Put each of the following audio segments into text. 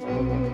Mm-hmm.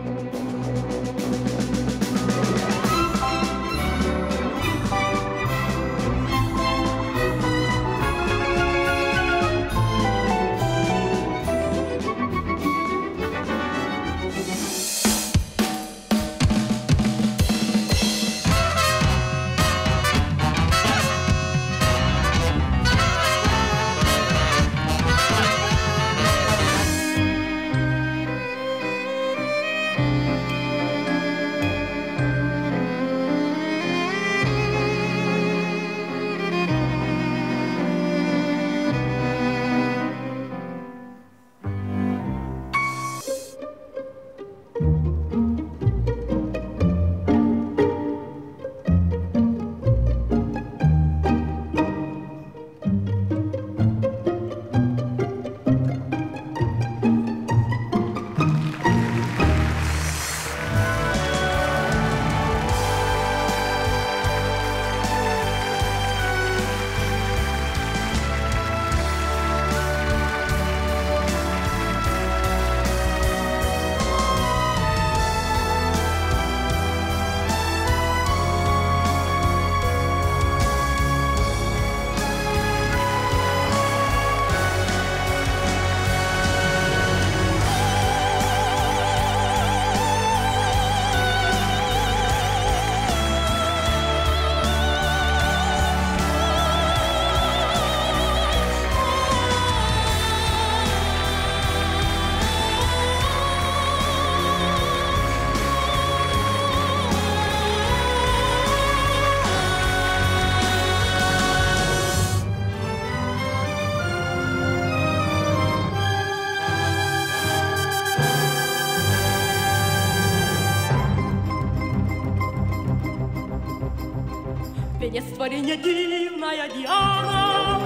Венец творения дивная Диана.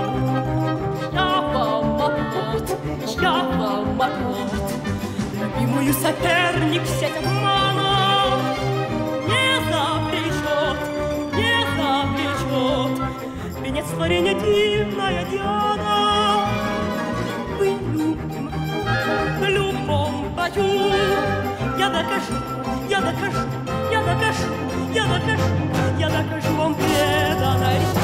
Я вам махот, я вам махот, Любимую соперник сеть обмана Не запречет, не запречет. Венец творения дивная Диана. Мы любим, в любом бою. Я докажу, я докажу, я докажу, я докажу, я докажу вам Dona Elis.